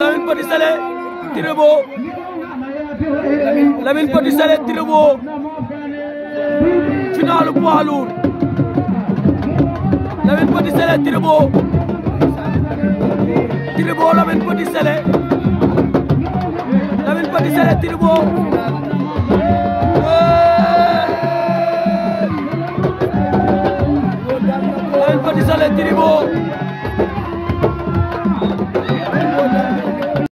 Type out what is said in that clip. Lamine Petit Sélé Turbo Lamine Petit Sélé Turbo final poids lourd Lamine Petit Sélé Turbo Turbo Lamine Petit Sélé Lamine Petit Sélé